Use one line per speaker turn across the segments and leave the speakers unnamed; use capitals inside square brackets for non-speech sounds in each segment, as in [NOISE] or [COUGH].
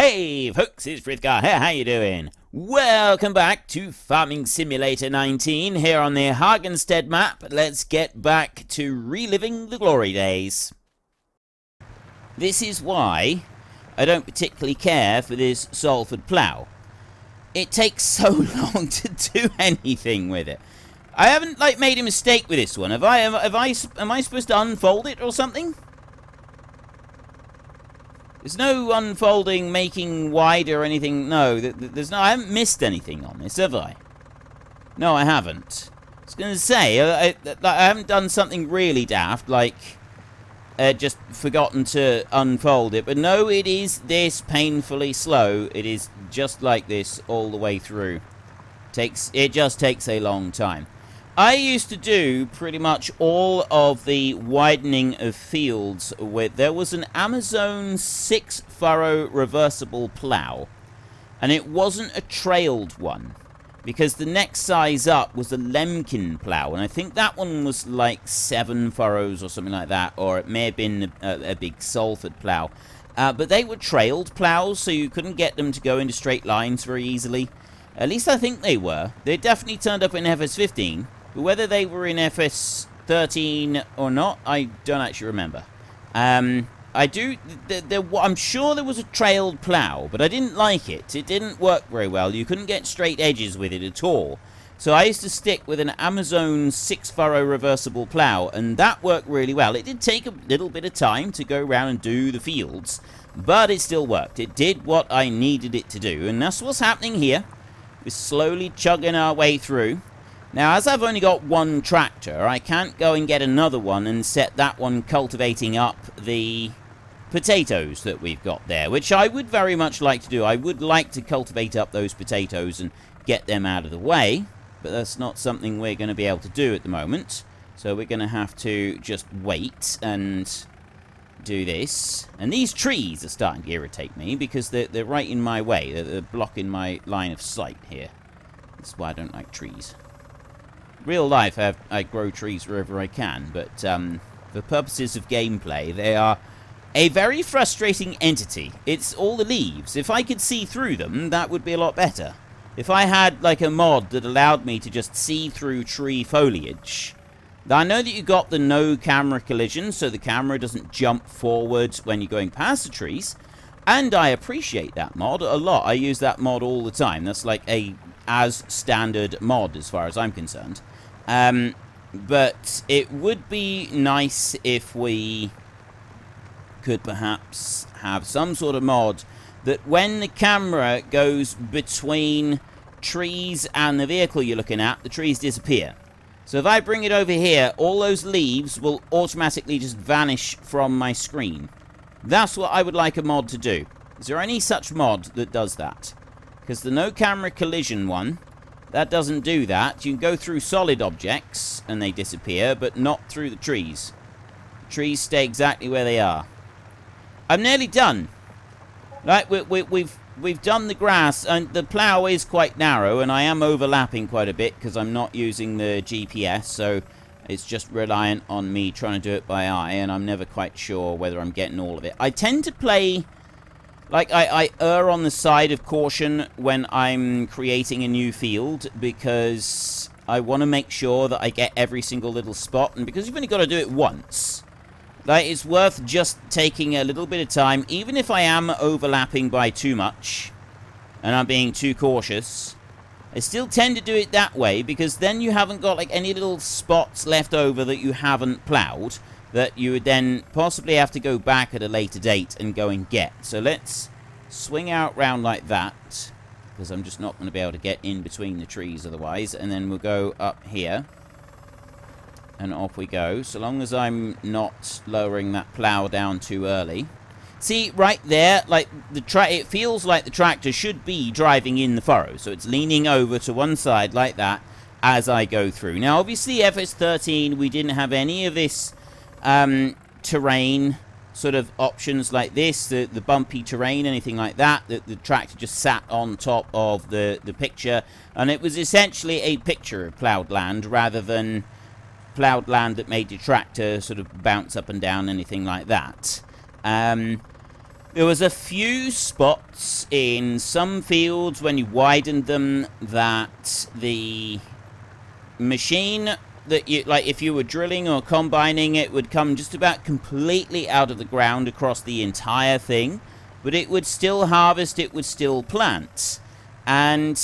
Hey folks, it's Frithgar here, how you doing? Welcome back to Farming Simulator 19 here on the Hagenstedt map. Let's get back to reliving the glory days. This is why I don't particularly care for this Salford plough. It takes [LAUGHS] so long to do anything with it. I haven't like made a mistake with this one. Have I? Have I? Am I supposed to unfold it or something? There's no unfolding, making wider or anything. No, there's no. I haven't missed anything on this, have I? No, I haven't. I was going to say, I, I, I, haven't done something really daft, like uh, just forgotten to unfold it. But no, it is this painfully slow. It is just like this all the way through. Takes It just takes a long time. I used to do pretty much all of the widening of fields with there was an Amazone six furrow reversible plough and it wasn't a trailed one because the next size up was a Lemken plough and I think that one was like seven furrows or something like that or it may have been a, a big Salford plough uh, but they were trailed ploughs so you couldn't get them to go into straight lines very easily. At least I think they were. They definitely turned up in FS15 but whether they were in FS13 or not, I don't actually remember. Um, I do. I'm sure there was a trailed plough, but I didn't like it. It didn't work very well. You couldn't get straight edges with it at all. So I used to stick with an Amazone six-furrow reversible plough, and that worked really well. It did take a little bit of time to go around and do the fields, but it still worked. It did what I needed it to do, and that's what's happening here. We're slowly chugging our way through. Now, as I've only got one tractor, I can't go and get another one and set that one cultivating up the potatoes that we've got there, which I would very much like to do. I would like to cultivate up those potatoes and get them out of the way, but that's not something we're going to be able to do at the moment. So we're going to have to just wait and do this. And these trees are starting to irritate me because they're, they're right in my way. They're, they're blocking my line of sight here. That's why I don't like trees real life, I, I, grow trees wherever I can, but um, for purposes of gameplay, they are a very frustrating entity. It's all the leaves. If I could see through them, that would be a lot better. If I had, like, a mod that allowed me to just see through tree foliage... I know that you got the no camera collision, so the camera doesn't jump forward when you're going past the trees. And I appreciate that mod a lot. I use that mod all the time. That's like a as standard mod as far as I'm concerned. Um, but it would be nice if we could perhaps have some sort of mod that when the camera goes between trees and the vehicle you're looking at, the trees disappear. So if I bring it over here, all those leaves will automatically just vanish from my screen. That's what I would like a mod to do. Is there any such mod that does that? Because the no camera collision one, that doesn't do that. You can go through solid objects and they disappear, but not through the trees. The trees stay exactly where they are. I'm nearly done. Right, we, we, we've we've done the grass, and the plough is quite narrow, and I am overlapping quite a bit because I'm not using the GPS, so it's just reliant on me trying to do it by eye, and I'm never quite sure whether I'm getting all of it. I tend to play like, I, I err on the side of caution when I'm creating a new field because I want to make sure that I get every single little spot. And because you've only got to do it once, like, it's worth just taking a little bit of time, even if I am overlapping by too much and I'm being too cautious. I still tend to do it that way because then you haven't got like any little spots left over that you haven't ploughed that you would then possibly have to go back at a later date and go and get. So let's swing out round like that, because I'm just not going to be able to get in between the trees otherwise, and then we'll go up here, and off we go, so long as I'm not lowering that plough down too early. See, right there, like, the tra it feels like the tractor should be driving in the furrow, so it's leaning over to one side like that as I go through. Now, obviously, FS13, we didn't have any of this um, terrain sort of options like this, the, the bumpy terrain, anything like that, the, the tractor just sat on top of the, the picture, and it was essentially a picture of ploughed land rather than ploughed land that made your tractor sort of bounce up and down, anything like that. Um, There was a few spots in some fields when you widened them that the machine that you like if you were drilling or combining it would come just about completely out of the ground across the entire thing but it would still harvest it would still plant. And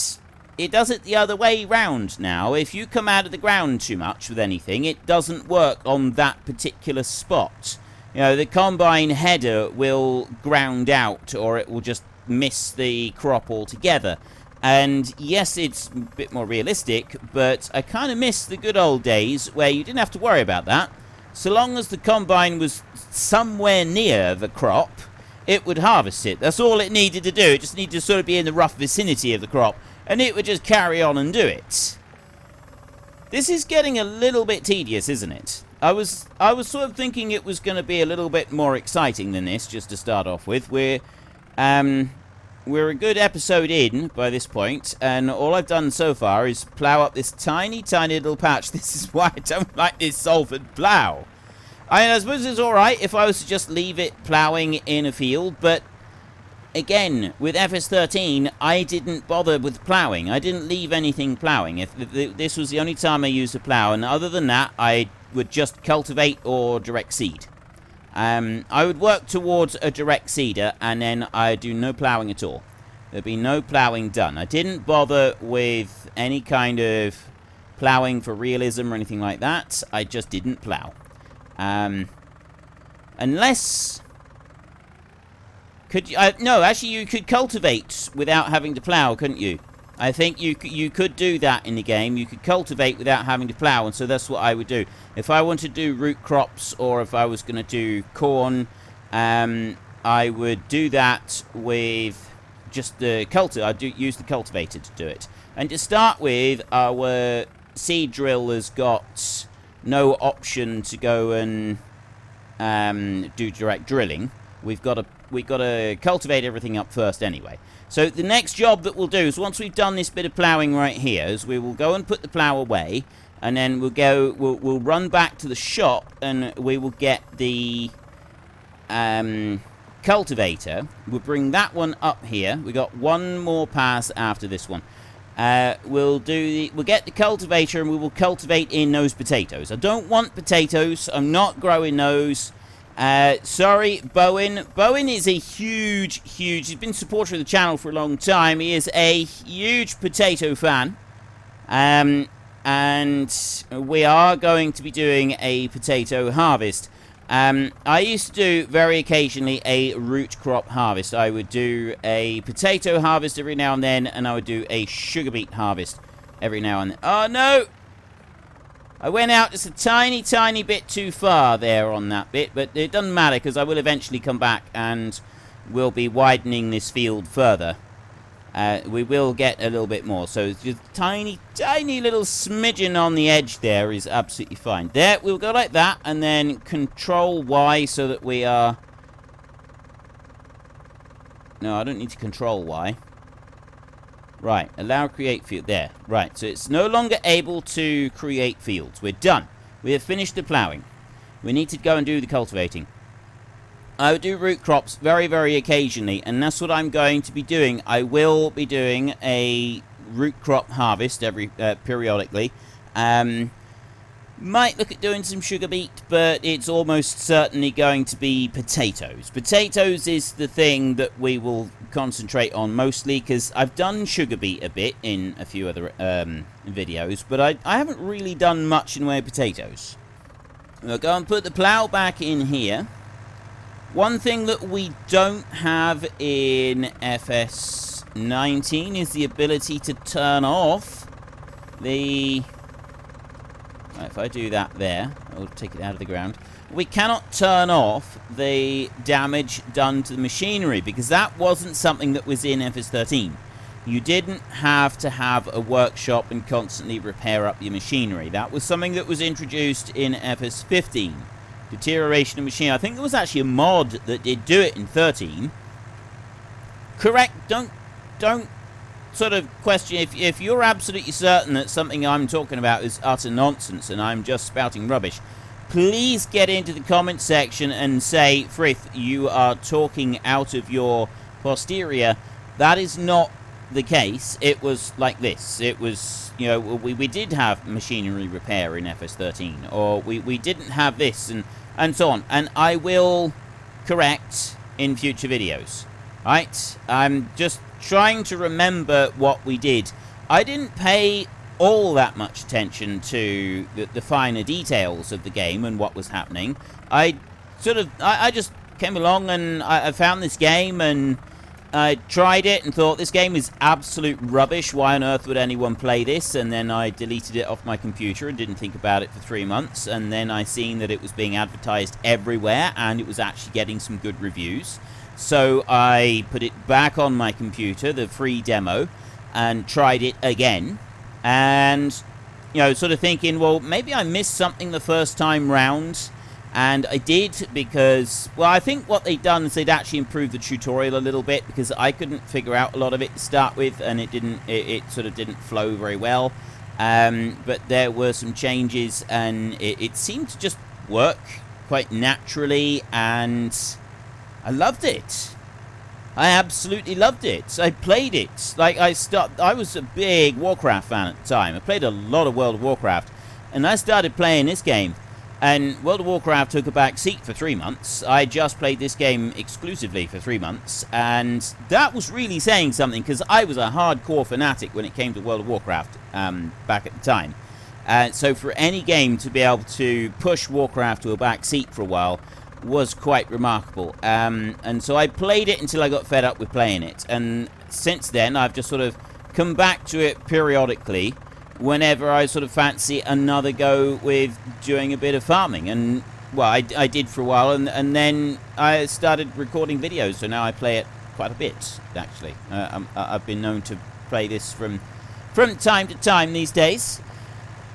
it does it the other way round now. If you come out of the ground too much with anything it doesn't work on that particular spot. You know the combine header will ground out or it will just miss the crop altogether and yes, it's a bit more realistic, but I kind of miss the good old days where you didn't have to worry about that. So long as the combine was somewhere near the crop, it would harvest it. That's all it needed to do. It just needed to sort of be in the rough vicinity of the crop, and it would just carry on and do it. This is getting a little bit tedious, isn't it? I was I was sort of thinking it was going to be a little bit more exciting than this, just to start off with. We're um, we're a good episode in by this point, and all I've done so far is plough up this tiny, tiny little patch. [LAUGHS] This is why I don't like this Salford plough. I, mean, I suppose it's alright if I was to just leave it ploughing in a field, but again, with FS13, I didn't bother with ploughing. I didn't leave anything ploughing. If This was the only time I used a plough, and other than that, I would just cultivate or direct seed. Um, I would work towards a direct seeder and then I do no ploughing at all. There'd be no ploughing done. I didn't bother with any kind of ploughing for realism or anything like that. I just didn't plough. Um, unless... Could you... Uh, no, actually you could cultivate without having to plough, couldn't you? I think you you could do that in the game. You could cultivate without having to plough, and so that's what I would do. If I wanted to do root crops, or if I was going to do corn, um, I would do that with just the cultivator. I'd do, use the cultivator to do it. And to start with, our seed drill has got no option to go and um, do direct drilling. We've got to we've got to cultivate everything up first anyway. So the next job that we'll do is once we've done this bit of ploughing right here, is we will go and put the plough away, and then we'll go, we'll, we'll run back to the shop, and we will get the um, cultivator. We'll bring that one up here. We got one more pass after this one. Uh, we'll do the, we'll get the cultivator and we will cultivate in those potatoes. I don't want potatoes. I'm not growing those. Uh, sorry, Bowen. Bowen is a huge, huge... He's been supporter of the channel for a long time. He is a huge potato fan. Um, and we are going to be doing a potato harvest. Um, I used to do, very occasionally, a root crop harvest. I would do a potato harvest every now and then, and I would do a sugar beet harvest every now and then. Oh, no! I went out just a tiny, tiny bit too far there on that bit, but it doesn't matter because I will eventually come back and we'll be widening this field further. Uh, we will get a little bit more. So just tiny, tiny little smidgen on the edge there is absolutely fine. There, we'll go like that, and then Control Y so that we are... No, I don't need to Control Y. Right, allow create field. There, right. So it's no longer able to create fields. We're done. We have finished the ploughing. We need to go and do the cultivating. I would do root crops very, very occasionally, and that's what I'm going to be doing. I will be doing a root crop harvest every uh, periodically. Um, might look at doing some sugar beet, but it's almost certainly going to be potatoes. Potatoes is the thing that we will concentrate on mostly, because I've done sugar beet a bit in a few other um, videos, but I, I haven't really done much in way of potatoes. We'll go and put the plough back in here. One thing that we don't have in FS19 is the ability to turn off the if I do that there, I'll take it out of the ground. We cannot turn off the damage done to the machinery because that wasn't something that was in FS13. You didn't have to have a workshop and constantly repair up your machinery. That was something that was introduced in FS15. Deterioration of machinery. I think there was actually a mod that did do it in 13. Correct. Don't don't sort of question if, if you're absolutely certain that something I'm talking about is utter nonsense and I'm just spouting rubbish, please get into the comment section and say, Frith, you are talking out of your posterior. That is not the case. It was like this. It was, you know, we, we did have machinery repair in FS13, or we, we didn't have this, and, and so on. And I will correct in future videos. Right? I'm just trying to remember what we did. I didn't pay all that much attention to the, the finer details of the game and what was happening. I sort of, I, I just came along and I, I found this game and I tried it and thought this game is absolute rubbish. Why on earth would anyone play this? And then I deleted it off my computer and didn't think about it for three months. And then I seen that it was being advertised everywhere and it was actually getting some good reviews. So I put it back on my computer, the free demo, and tried it again. And, you know, sort of thinking, well, maybe I missed something the first time round and I did because, well, I think what they'd done is they'd actually improved the tutorial a little bit because I couldn't figure out a lot of it to start with, and it didn't, it, it sort of didn't flow very well. Um, but there were some changes, and it, it seemed to just work quite naturally, and I loved it. I absolutely loved it. I played it. Like I start I was a big Warcraft fan at the time. I played a lot of World of Warcraft. And I started playing this game and World of Warcraft took a back seat for three months. I just played this game exclusively for three months, and that was really saying something because I was a hardcore fanatic when it came to World of Warcraft um, back at the time. Uh, so for any game to be able to push Warcraft to a back seat for a while was quite remarkable. Um, and so I played it until I got fed up with playing it, and since then I've just sort of come back to it periodically whenever I sort of fancy another go with doing a bit of farming. And, well, I, I did for a while, and, and then I started recording videos, so now I play it quite a bit, actually. Uh, I've been known to play this from, from time to time these days.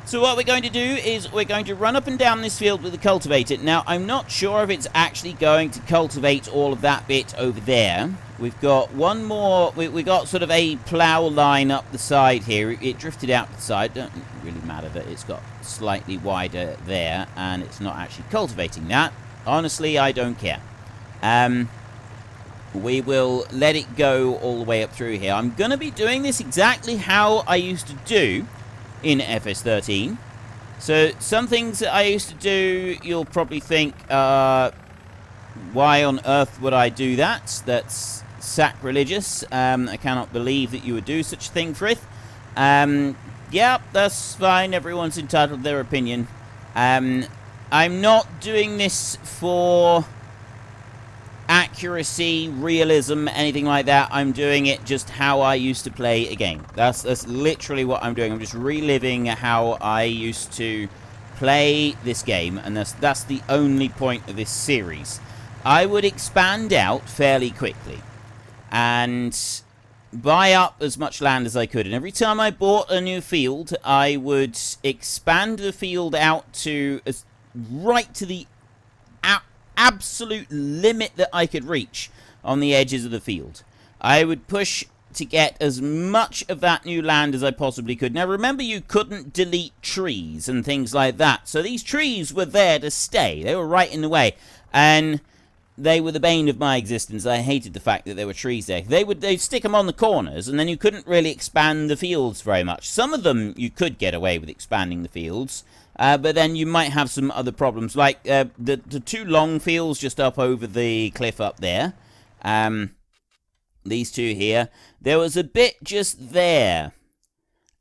So what we're going to do is we're going to run up and down this field with the cultivator. Now, I'm not sure if it's actually going to cultivate all of that bit over there. We've got one more, we, we got sort of a plough line up the side here. It, it drifted out the side. Don't really matter that it's got slightly wider there and it's not actually cultivating that. Honestly, I don't care. Um, we will let it go all the way up through here. I'm going to be doing this exactly how I used to do in FS13. So some things that I used to do, you'll probably think, uh, why on earth would I do that? That's sacrilegious. Um, I cannot believe that you would do such a thing, Frith. Um, yeah, that's fine. Everyone's entitled to their opinion. Um, I'm not doing this for accuracy, realism, anything like that. I'm doing it just how I used to play a game. That's, that's literally what I'm doing. I'm just reliving how I used to play this game, and that's, that's the only point of this series. I would expand out fairly quickly and buy up as much land as I could. And every time I bought a new field, I would expand the field out to as right to the absolute limit that I could reach on the edges of the field. I would push to get as much of that new land as I possibly could. Now remember you couldn't delete trees and things like that. So these trees were there to stay. They were right in the way. And they were the bane of my existence. I hated the fact that there were trees there. They would they'd stick them on the corners, and then you couldn't really expand the fields very much. Some of them you could get away with expanding the fields, uh, but then you might have some other problems, like uh, the, the two long fields just up over the cliff up there. Um, these two here. There was a bit just there.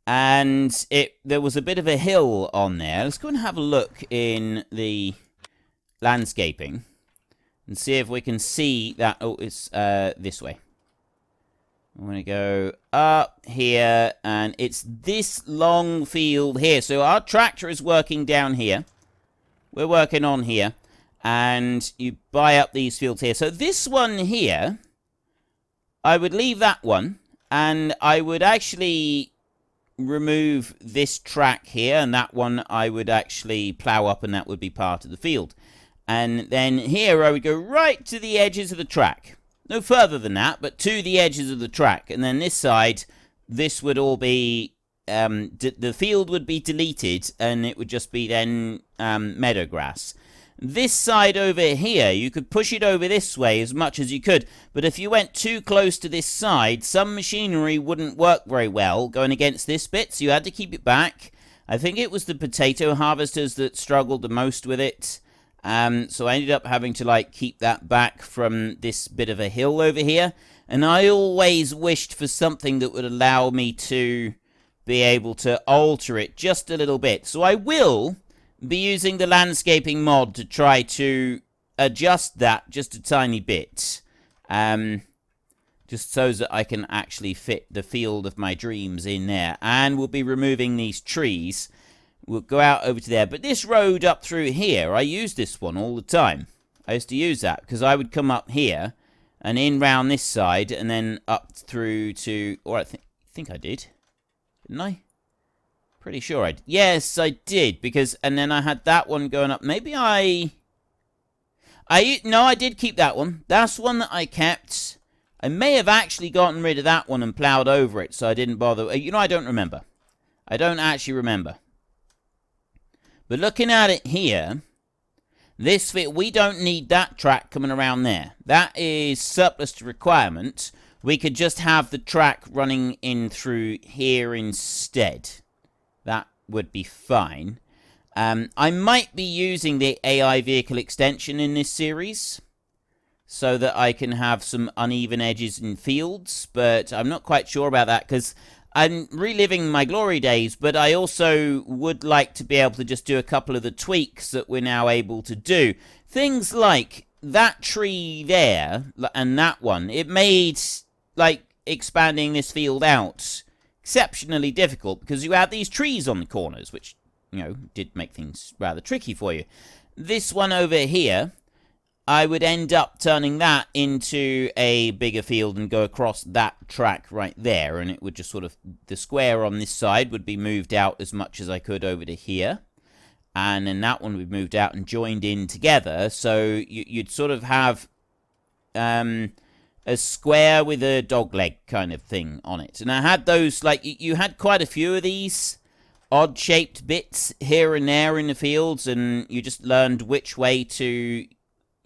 And it there was a bit of a hill on there. Let's go and have a look in the landscaping. And see if we can see that. Oh, it's uh, this way. I'm going to go up here, and it's this long field here. So our tractor is working down here. We're working on here. And you buy up these fields here. So this one here, I would leave that one. And I would actually remove this track here. And that one I would actually plow up, and that would be part of the field. And then here I would go right to the edges of the track. No further than that, but to the edges of the track. And then this side, this would all be... Um, the field would be deleted, and it would just be then um, meadow grass. This side over here, you could push it over this way as much as you could, but if you went too close to this side, some machinery wouldn't work very well going against this bit, so you had to keep it back. I think it was the potato harvesters that struggled the most with it. Um, so I ended up having to like keep that back from this bit of a hill over here. And I always wished for something that would allow me to be able to alter it just a little bit. So I will be using the landscaping mod to try to adjust that just a tiny bit. Um, just so that I can actually fit the field of my dreams in there. And we'll be removing these trees. We'll go out over to there. But this road up through here, I use this one all the time. I used to use that because I would come up here and in round this side and then up through to... Or I th think I did. Didn't I? Pretty sure I did. Yes, I did, because... And then I had that one going up. Maybe I... I... No, I did keep that one. That's one that I kept. I may have actually gotten rid of that one and ploughed over it, so I didn't bother. Uh, you know, I don't remember. I don't actually remember. But looking at it here, this fit, we don't need that track coming around there. That is surplus to requirement. We could just have the track running in through here instead. That would be fine. Um, I might be using the AI vehicle extension in this series so that I can have some uneven edges in fields, but I'm not quite sure about that because I'm reliving my glory days, but I also would like to be able to just do a couple of the tweaks that we're now able to do. Things like that tree there and that one, it made like expanding this field out exceptionally difficult because you had these trees on the corners, which, you know, did make things rather tricky for you. This one over here, I would end up turning that into a bigger field and go across that track right there, and it would just sort of, the square on this side would be moved out as much as I could over to here, and then that one would be moved out and joined in together, so you, would sort of have, um, a square with a dog leg kind of thing on it. And I had those, like, you had quite a few of these odd-shaped bits here and there in the fields, and you just learned which way to,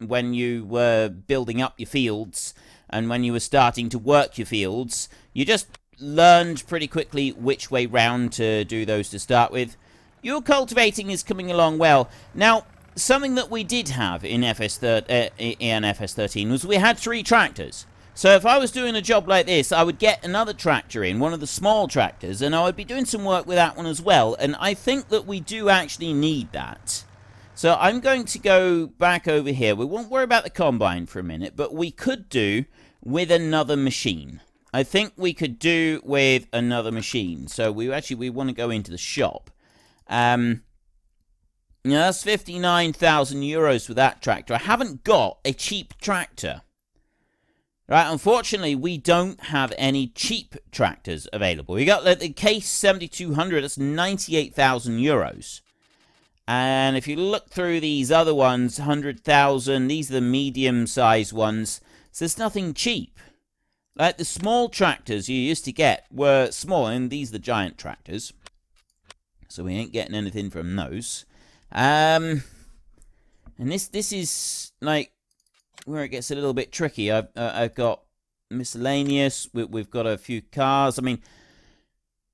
when you were building up your fields, and when you were starting to work your fields, you just learned pretty quickly which way round to do those to start with. Your cultivating is coming along well. Now, something that we did have in FS uh, in FS13 was we had three tractors. So if I was doing a job like this, I would get another tractor in, one of the small tractors, and I would be doing some work with that one as well. And I think that we do actually need that. So I'm going to go back over here. We won't worry about the combine for a minute, but we could do with another machine. I think we could do with another machine. So we actually we want to go into the shop. Um, yeah, that's 59,000 euros for that tractor. I haven't got a cheap tractor. Right, unfortunately, we don't have any cheap tractors available. We got the Case 7200, that's 98,000 euros. And if you look through these other ones, 100,000, these are the medium-sized ones. So there's nothing cheap. Like the small tractors you used to get were small, and these are the giant tractors. So we ain't getting anything from those. Um, and this this is like where it gets a little bit tricky. I've uh, I've got miscellaneous. We, we've got a few cars. I mean,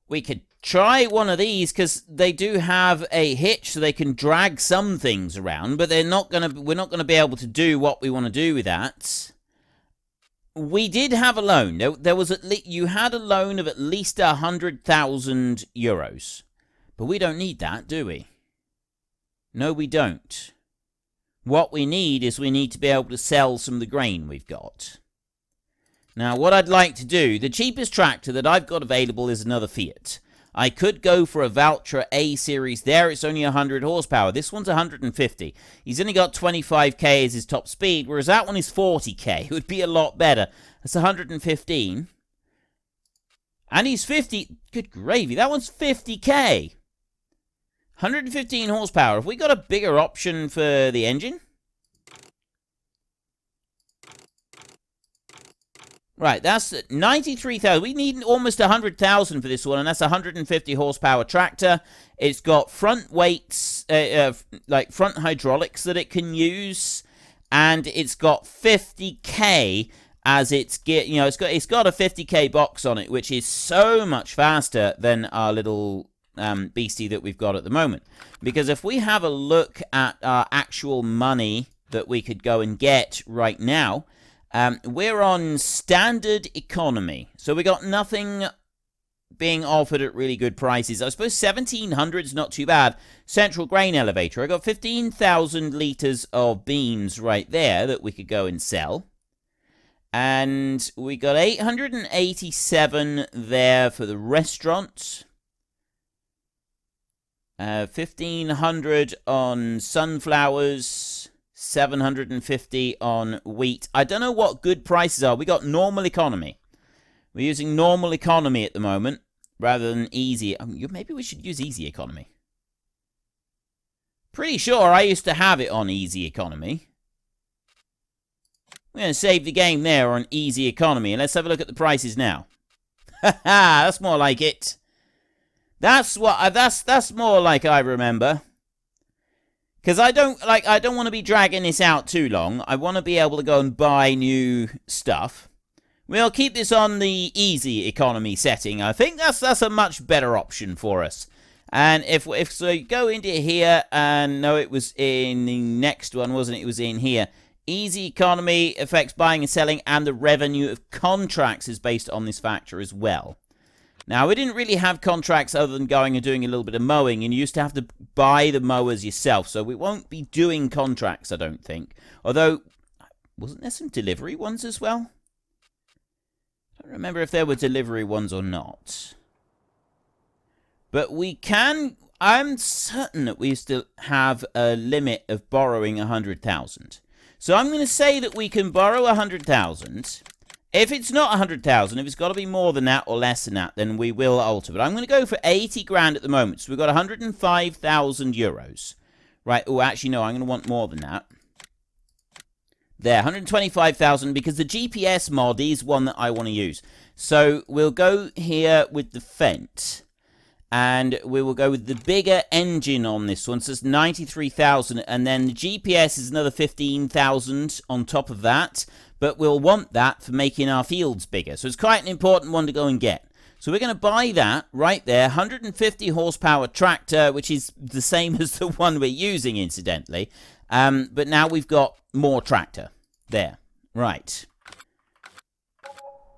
we could try one of these because they do have a hitch, so they can drag some things around. But they're not gonna. We're not gonna be able to do what we want to do with that. We did have a loan. There, there was at least you had a loan of at least a hundred thousand euros, but we don't need that, do we? No, we don't. What we need is we need to be able to sell some of the grain we've got. Now, what I'd like to do, the cheapest tractor that I've got available is another Fiat. I could go for a Valtra A series there. It's only 100 horsepower. This one's 150. He's only got 25k as his top speed, whereas that one is 40k. [LAUGHS] It would be a lot better. That's 115. And he's 50. Good gravy. That one's 50k. 115 horsepower. Have we got a bigger option for the engine? Right, that's 93,000. We need almost 100,000 for this one, and that's a 150 horsepower tractor. It's got front weights, uh, uh, like front hydraulics that it can use, and it's got 50k as it's get you know it's got it's got a 50k box on it, which is so much faster than our little um, beastie that we've got at the moment. Because if we have a look at our actual money that we could go and get right now um, we're on standard economy, so we got nothing being offered at really good prices. I suppose 1700 is not too bad. Central grain elevator. I got 15,000 litres of beans right there that we could go and sell. And we got 887 there for the restaurant. Uh, 1500 on sunflowers. 750 on wheat. I don't know what good prices are. We got normal economy. We're using normal economy at the moment rather than easy. Um, maybe we should use easy economy. Pretty sure I used to have it on easy economy. We're going to save the game there on easy economy. And let's have a look at the prices now. Ha ha, that's more like it. That's what, uh, that's, that's more like I remember. Because I don't like I don't want to be dragging this out too long. I want to be able to go and buy new stuff. We'll keep this on the easy economy setting. I think that's that's a much better option for us. And if if so, go into here and no, it was in the next one, wasn't it? It was in here. Easy economy affects buying and selling, and the revenue of contracts is based on this factor as well. Now, we didn't really have contracts other than going and doing a little bit of mowing, and you used to have to buy the mowers yourself, so we won't be doing contracts, I don't think. Although, wasn't there some delivery ones as well? I don't remember if there were delivery ones or not. But we can... I'm certain that we still have a limit of borrowing 100,000. So I'm going to say that we can borrow 100,000 if it's not 100,000, if it's got to be more than that or less than that, then we will alter. But I'm going to go for 80 grand at the moment. So we've got 105,000 euros. Right, oh, actually, no, I'm going to want more than that. There, 125,000 because the GPS mod is one that I want to use. So we'll go here with the Fendt. And we will go with the bigger engine on this one. So it's 93,000. And then the GPS is another 15,000 on top of that but we'll want that for making our fields bigger. So it's quite an important one to go and get. So we're going to buy that right there, 150 horsepower tractor, which is the same [LAUGHS] as the one we're using, incidentally. Um, but now we've got more tractor. There. Right.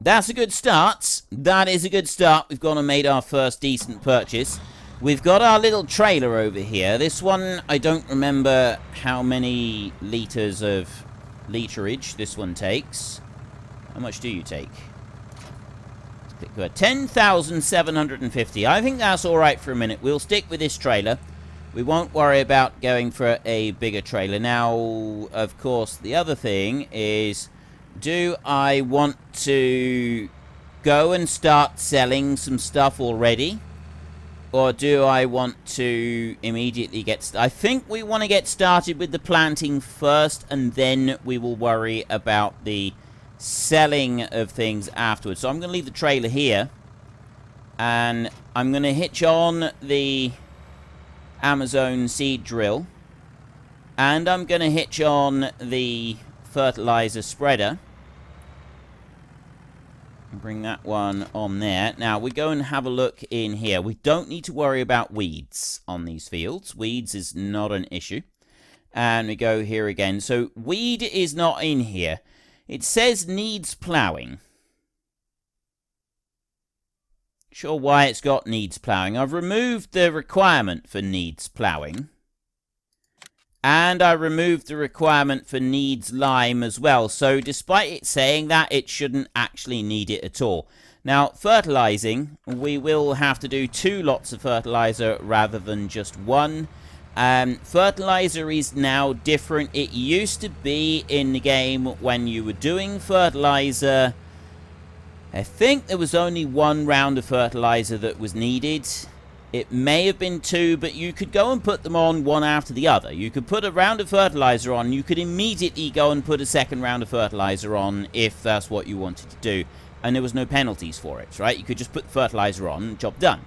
That's a good start. That is a good start. We've gone and made our first decent purchase. We've got our little trailer over here. This one, I don't remember how many litres of literage this one takes. How much do you take? 10,750. I think that's alright for a minute. We'll stick with this trailer. We won't worry about going for a bigger trailer. Now, of course, the other thing is, do I want to go and start selling some stuff already? Or do I want to immediately get... I think we want to get started with the planting first, and then we will worry about the selling of things afterwards. So I'm going to leave the trailer here. And I'm going to hitch on the Amazone seed drill. And I'm going to hitch on the fertilizer spreader. Bring that one on there. Now, we go and have a look in here. We don't need to worry about weeds on these fields. Weeds is not an issue. And we go here again. So, weed is not in here. It says needs ploughing. Sure why it's got needs ploughing. I've removed the requirement for needs ploughing. And I removed the requirement for needs lime as well. So despite it saying that, it shouldn't actually need it at all. Now, fertilizing, we will have to do two lots of fertilizer rather than just one. Um, fertilizer is now different. It used to be in the game when you were doing fertilizer. I think there was only one round of fertilizer that was needed. It may have been two, but you could go and put them on one after the other. You could put a round of fertilizer on. You could immediately go and put a second round of fertilizer on if that's what you wanted to do. And there was no penalties for it, right? You could just put fertilizer on, job done.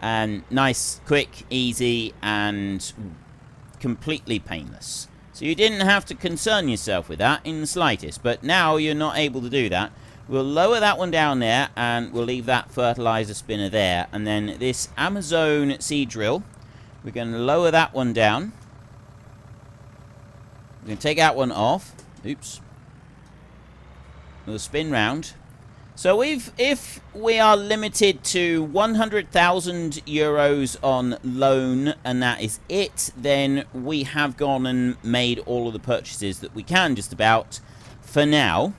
And nice, quick, easy, and completely painless. So you didn't have to concern yourself with that in the slightest. But now you're not able to do that. We'll lower that one down there, and we'll leave that fertilizer spinner there. And then this Amazone seed drill, we're going to lower that one down. We're going to take that one off. Oops. We'll spin round. So if if we are limited to 100,000 euros on loan and that is it, then we have gone and made all of the purchases that we can just about for now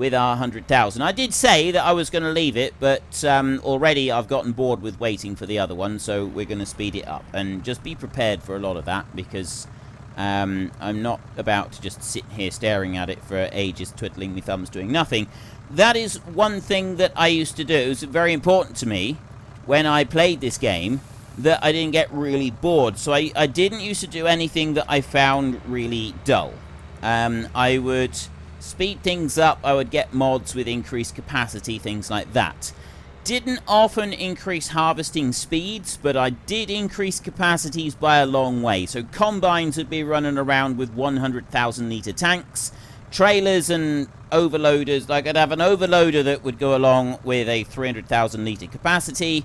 with our 100,000. I did say that I was going to leave it, but um, already I've gotten bored with waiting for the other one, so we're going to speed it up. And just be prepared for a lot of that, because um, I'm not about to just sit here staring at it for ages, twiddling my thumbs, doing nothing. That is one thing that I used to do. It was very important to me when I played this game that I didn't get really bored. So I, I didn't used to do anything that I found really dull. Um, I would speed things up, I would get mods with increased capacity, things like that. Didn't often increase harvesting speeds, but I did increase capacities by a long way. So combines would be running around with 100,000 litre tanks, trailers and overloaders, like I'd have an overloader that would go along with a 300,000 litre capacity,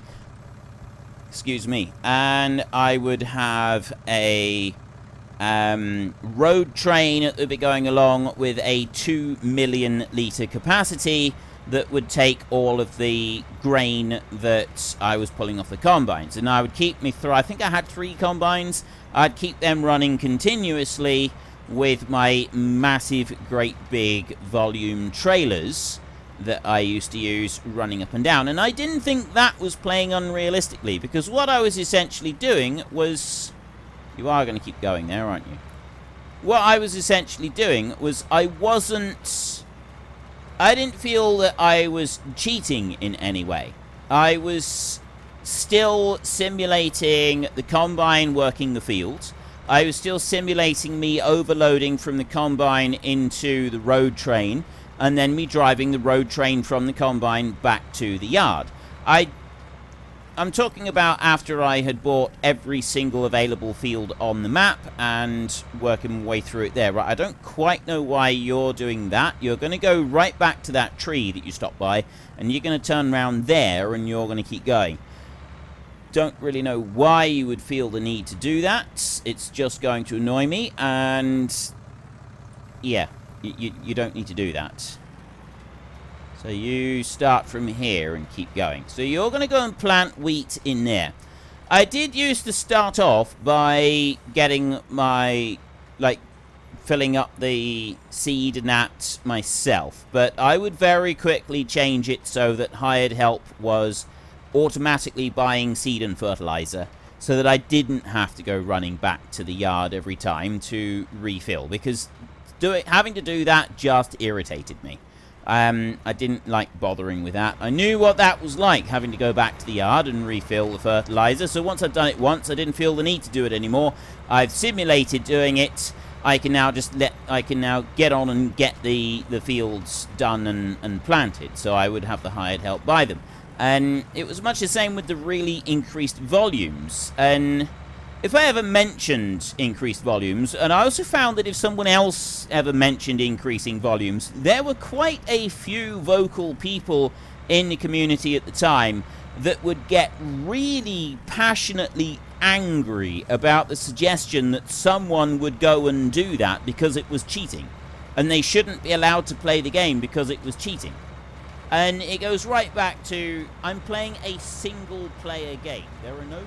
excuse me, and I would have a um, road train that would be going along with a 2 million litre capacity that would take all of the grain that I was pulling off the combines. And I would keep me through, I think I had three combines. I'd keep them running continuously with my massive, great big volume trailers that I used to use running up and down. And I didn't think that was playing unrealistically because what I was essentially doing was you are going to keep going there, aren't you? What I was essentially doing was I wasn't... I didn't feel that I was cheating in any way. I was still simulating the combine working the field. I was still simulating me overloading from the combine into the road train and then me driving the road train from the combine back to the yard. I I'm talking about after I had bought every single available field on the map and working my way through it there. Right, I don't quite know why you're doing that. You're going to go right back to that tree that you stopped by, and you're going to turn around there, and you're going to keep going. Don't really know why you would feel the need to do that. It's just going to annoy me, and yeah, you, you don't need to do that. So you start from here and keep going. So you're going to go and plant wheat in there. I did used to start off by getting my, like, filling up the seed and that myself. But I would very quickly change it so that hired help was automatically buying seed and fertilizer so that I didn't have to go running back to the yard every time to refill because do it, having to do that just irritated me. Um, I didn't like bothering with that. I knew what that was like, having to go back to the yard and refill the fertilizer. So once I'd done it once, I didn't feel the need to do it anymore. I've simulated doing it. I can now just let I can now get on and get the the fields done and, and planted. So I would have the hired help by them. And it was much the same with the really increased volumes. And if I ever mentioned increased volumes, and I also found that if someone else ever mentioned increasing volumes, there were quite a few vocal people in the community at the time that would get really passionately angry about the suggestion that someone would go and do that because it was cheating. And they shouldn't be allowed to play the game because it was cheating. And it goes right back to I'm playing a single player game. There are no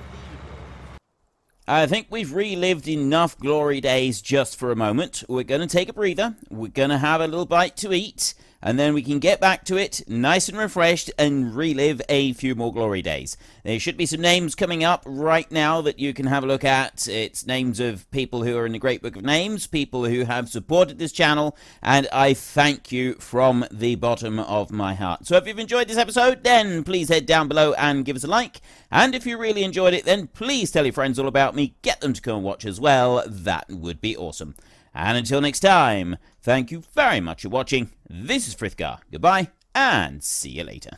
I think we've relived enough glory days just for a moment. We're going to take a breather. We're going to have a little bite to eat. And then we can get back to it nice and refreshed and relive a few more glory days. There should be some names coming up right now that you can have a look at. It's names of people who are in the Great Book of Names, people who have supported this channel, and I thank you from the bottom of my heart. So if you've enjoyed this episode, then please head down below and give us a like. And if you really enjoyed it, then please tell your friends all about me. Get them to come and watch as well. That would be awesome. And until next time, thank you very much for watching. This is Frithgar. Goodbye, and see you later.